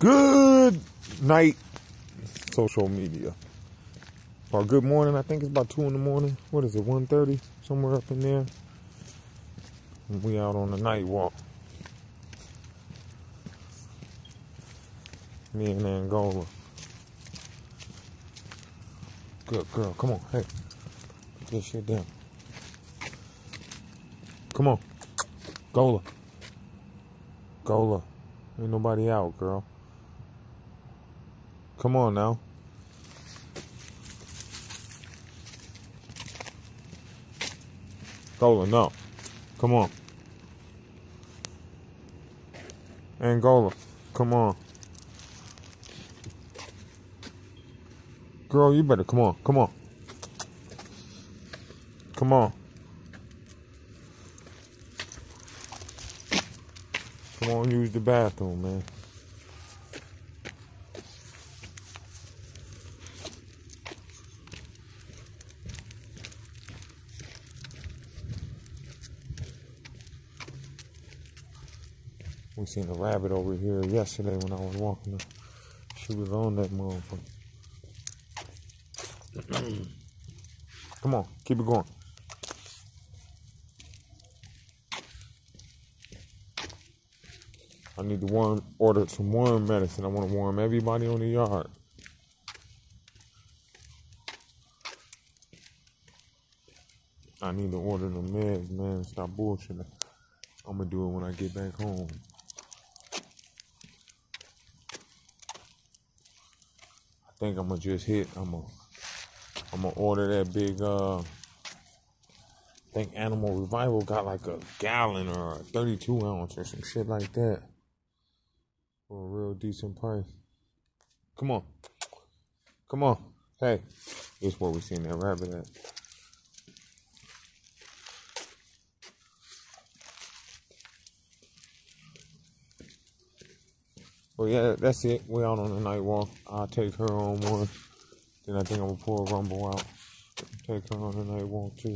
Good night, social media. Or good morning. I think it's about two in the morning. What is it? 1.30? Somewhere up in there. We out on the night walk. Me and Angola. Good girl. Come on. Hey. This shit down. Come on. Gola. Gola. Ain't nobody out, girl. Come on now. Angola, no. Come on. Angola, come on. Girl, you better come on. Come on. Come on. Come on, use the bathroom, man. We seen a rabbit over here yesterday when I was walking. She was on that motherfucker. Come on, keep it going. I need to warm order some warm medicine. I want to warm everybody on the yard. I need to order the meds, man. Stop bullshitting. I'm gonna do it when I get back home. Think I'm gonna just hit. I'm gonna, I'm gonna order that big. uh I think Animal Revival got like a gallon or a 32 ounce or some shit like that for a real decent price. Come on, come on. Hey, is where we seen that rabbit at. Well, yeah, that's it. We out on the night walk. I'll take her on one. Then I think I'm gonna pull a rumble out. Take her on the night walk too.